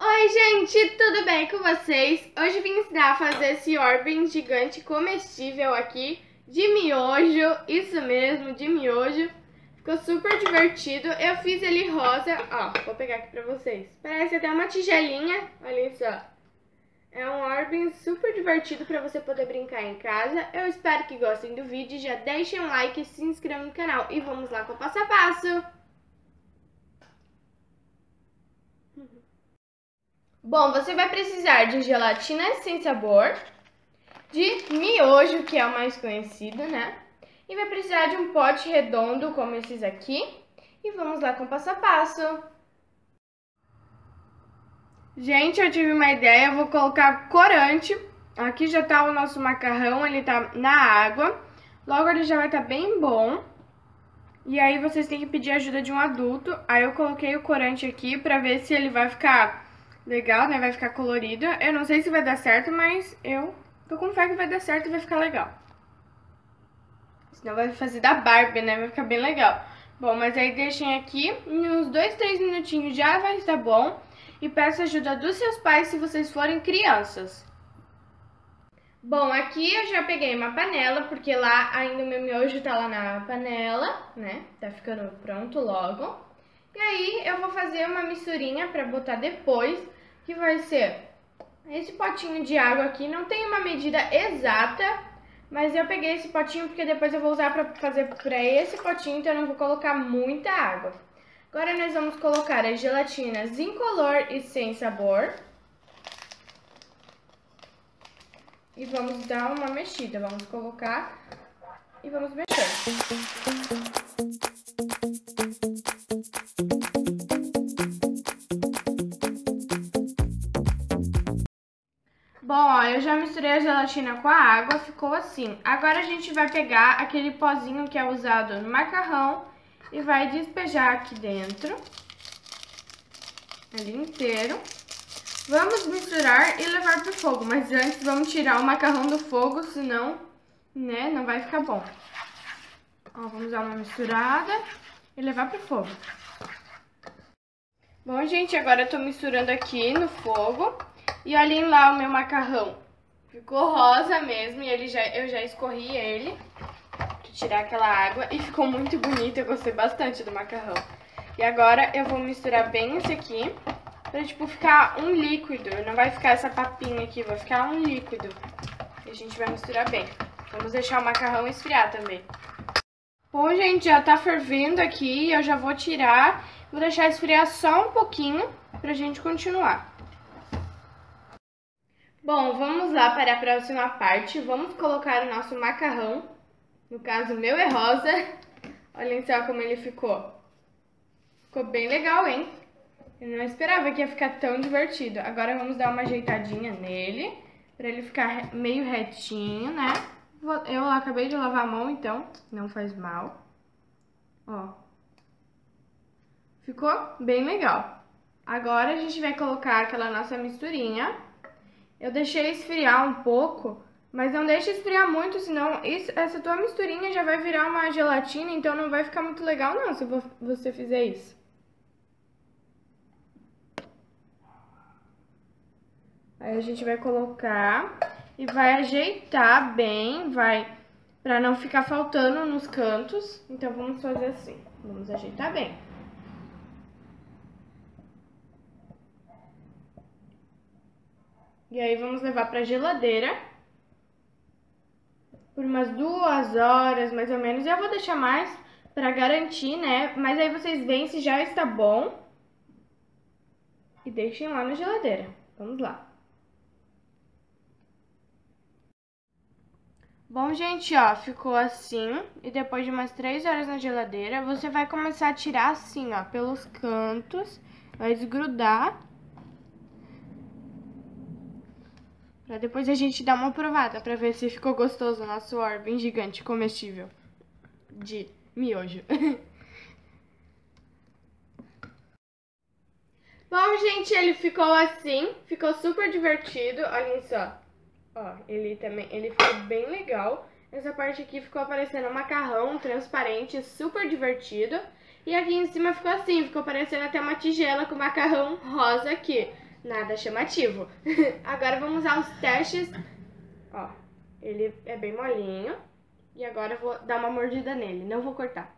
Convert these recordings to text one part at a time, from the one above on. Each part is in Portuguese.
Oi, gente, tudo bem com vocês? Hoje vim ensinar a fazer esse Orben gigante comestível aqui de miojo, isso mesmo, de miojo. Ficou super divertido. Eu fiz ele rosa, ó, vou pegar aqui pra vocês. Parece até uma tigelinha, olha só. É um Orben super divertido pra você poder brincar em casa. Eu espero que gostem do vídeo, já deixem um like e se inscrevam no canal. E vamos lá com o passo a passo. Bom, você vai precisar de gelatina sem sabor, de miojo, que é o mais conhecido, né? E vai precisar de um pote redondo, como esses aqui. E vamos lá com o passo a passo. Gente, eu tive uma ideia, eu vou colocar corante. Aqui já tá o nosso macarrão, ele tá na água. Logo ele já vai estar tá bem bom. E aí vocês têm que pedir ajuda de um adulto. Aí eu coloquei o corante aqui pra ver se ele vai ficar legal, né? Vai ficar colorido. Eu não sei se vai dar certo, mas eu tô com fé que vai dar certo e vai ficar legal. Senão vai fazer da Barbie, né? Vai ficar bem legal. Bom, mas aí deixem aqui, em uns dois, três minutinhos já vai estar bom. E peço ajuda dos seus pais se vocês forem crianças. Bom, aqui eu já peguei uma panela, porque lá ainda o meu miojo tá lá na panela, né? Tá ficando pronto logo. E aí eu vou fazer uma misturinha pra botar depois que vai ser esse potinho de água aqui. Não tem uma medida exata, mas eu peguei esse potinho porque depois eu vou usar para fazer para esse potinho, então eu não vou colocar muita água. Agora nós vamos colocar as gelatinas incolor e sem sabor. E vamos dar uma mexida. Vamos colocar e vamos mexer. Ó, eu já misturei a gelatina com a água, ficou assim. Agora a gente vai pegar aquele pozinho que é usado no macarrão e vai despejar aqui dentro, ali inteiro. Vamos misturar e levar pro fogo, mas antes vamos tirar o macarrão do fogo, senão, né, não vai ficar bom. Ó, vamos dar uma misturada e levar pro fogo. Bom, gente, agora eu tô misturando aqui no fogo. E olhem lá o meu macarrão. Ficou rosa mesmo e ele já, eu já escorri ele pra tirar aquela água. E ficou muito bonito, eu gostei bastante do macarrão. E agora eu vou misturar bem esse aqui pra, tipo, ficar um líquido. Não vai ficar essa papinha aqui, vai ficar um líquido. E a gente vai misturar bem. Vamos deixar o macarrão esfriar também. Bom, gente, já tá fervendo aqui, eu já vou tirar. Vou deixar esfriar só um pouquinho pra gente continuar. Bom, vamos lá para a próxima parte. Vamos colocar o nosso macarrão. No caso, meu é rosa. Olhem só como ele ficou. Ficou bem legal, hein? Eu não esperava que ia ficar tão divertido. Agora vamos dar uma ajeitadinha nele. Pra ele ficar meio retinho, né? Eu acabei de lavar a mão, então não faz mal. Ó. Ficou bem legal. Agora a gente vai colocar aquela nossa misturinha eu deixei esfriar um pouco, mas não deixe esfriar muito, senão isso, essa tua misturinha já vai virar uma gelatina, então não vai ficar muito legal não se você fizer isso. Aí a gente vai colocar e vai ajeitar bem, vai para não ficar faltando nos cantos. Então vamos fazer assim. Vamos ajeitar bem. E aí vamos levar pra geladeira por umas duas horas, mais ou menos. Eu vou deixar mais pra garantir, né? Mas aí vocês veem se já está bom. E deixem lá na geladeira. Vamos lá. Bom, gente, ó, ficou assim. E depois de umas 3 horas na geladeira, você vai começar a tirar assim, ó, pelos cantos. Vai desgrudar. Pra depois a gente dar uma provada pra ver se ficou gostoso o nosso orbe gigante comestível de miojo. Bom, gente, ele ficou assim, ficou super divertido, olhem só. Ó, ele também, ele ficou bem legal. Essa parte aqui ficou parecendo um macarrão transparente, super divertido. E aqui em cima ficou assim, ficou parecendo até uma tigela com macarrão rosa aqui. Nada chamativo. agora vamos usar os testes. Ó, ele é bem molinho. E agora eu vou dar uma mordida nele, não vou cortar.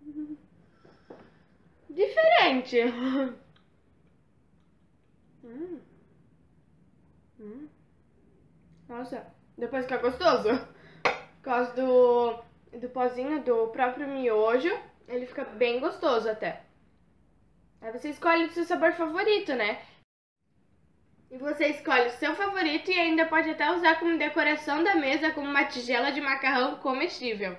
Diferente. hum. Hum. Nossa, depois é gostoso. Por causa do, do pozinho do próprio miojo, ele fica bem gostoso até. Aí você escolhe o seu sabor favorito, né? E você escolhe o seu favorito e ainda pode até usar como decoração da mesa como uma tigela de macarrão comestível.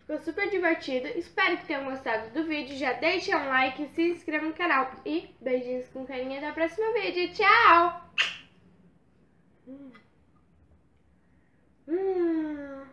Ficou super divertido, espero que tenham gostado do vídeo, já deixa um like, se inscreva no canal e beijinhos com carinho até o próximo vídeo, tchau! Hum. Hum.